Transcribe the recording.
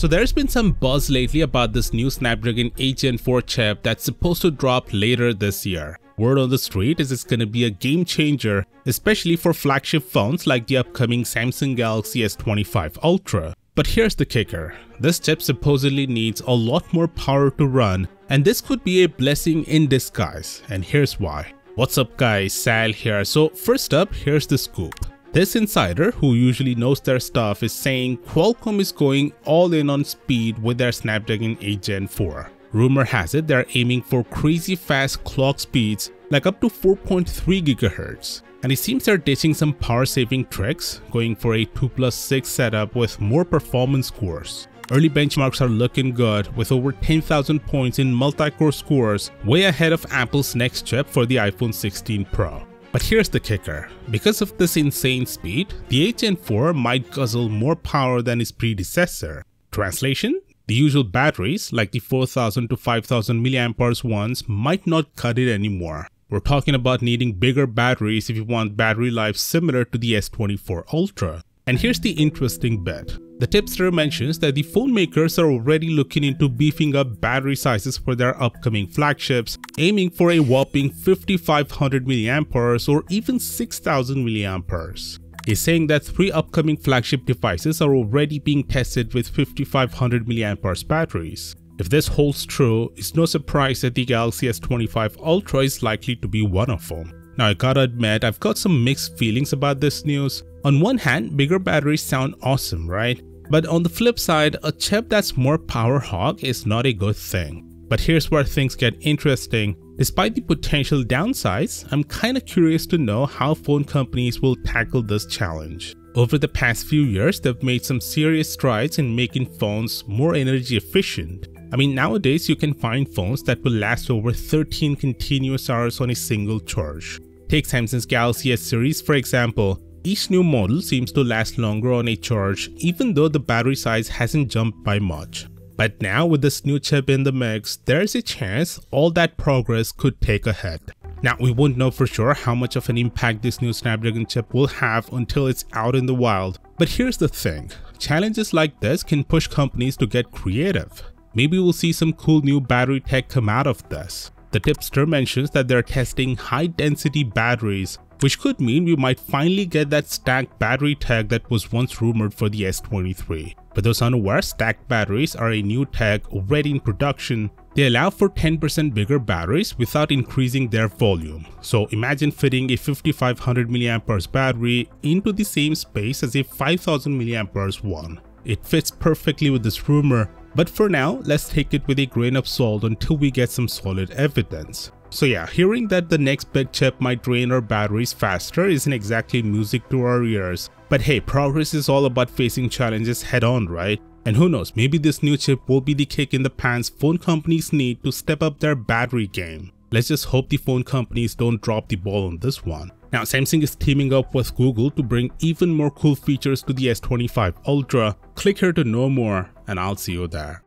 So there's been some buzz lately about this new Snapdragon 8 Gen 4 chip that's supposed to drop later this year. Word on the street is it's gonna be a game changer, especially for flagship phones like the upcoming Samsung Galaxy S25 Ultra. But here's the kicker, this chip supposedly needs a lot more power to run and this could be a blessing in disguise and here's why. What's up guys, Sal here. So first up, here's the scoop. This insider, who usually knows their stuff, is saying Qualcomm is going all in on speed with their Snapdragon 8 Gen 4. Rumor has it they're aiming for crazy fast clock speeds like up to 4.3 GHz. And it seems they're ditching some power saving tricks, going for a 2 plus 6 setup with more performance cores. Early benchmarks are looking good with over 10,000 points in multi-core scores way ahead of Apple's next chip for the iPhone 16 Pro. But here's the kicker, because of this insane speed, the 8 Gen 4 might guzzle more power than its predecessor. Translation? The usual batteries, like the 4000 to 5000 mAh ones, might not cut it anymore. We're talking about needing bigger batteries if you want battery life similar to the S24 Ultra. And here's the interesting bit. The tipster mentions that the phone makers are already looking into beefing up battery sizes for their upcoming flagships, aiming for a whopping 5500 mAh or even 6000 mAh. He's saying that three upcoming flagship devices are already being tested with 5500 mAh batteries. If this holds true, it's no surprise that the Galaxy S25 Ultra is likely to be one of them. Now I gotta admit, I've got some mixed feelings about this news. On one hand, bigger batteries sound awesome, right? But on the flip side, a chip that's more power hog is not a good thing. But here's where things get interesting. Despite the potential downsides, I'm kinda curious to know how phone companies will tackle this challenge. Over the past few years, they've made some serious strides in making phones more energy efficient. I mean, nowadays you can find phones that will last over 13 continuous hours on a single charge. Take Samsung's Galaxy S series for example, each new model seems to last longer on a charge even though the battery size hasn't jumped by much. But now with this new chip in the mix, there's a chance all that progress could take a hit. Now we won't know for sure how much of an impact this new Snapdragon chip will have until it's out in the wild. But here's the thing, challenges like this can push companies to get creative. Maybe we'll see some cool new battery tech come out of this. The tipster mentions that they're testing high density batteries which could mean we might finally get that stacked battery tag that was once rumored for the S23. For those unaware, stacked batteries are a new tag already in production. They allow for 10% bigger batteries without increasing their volume. So imagine fitting a 5500 mAh battery into the same space as a 5000 mAh one. It fits perfectly with this rumor, but for now, let's take it with a grain of salt until we get some solid evidence. So yeah, hearing that the next big chip might drain our batteries faster isn't exactly music to our ears. But hey, progress is all about facing challenges head on, right? And who knows, maybe this new chip will be the kick in the pants phone companies need to step up their battery game. Let's just hope the phone companies don't drop the ball on this one. Now Samsung is teaming up with Google to bring even more cool features to the S25 Ultra. Click here to know more and I'll see you there.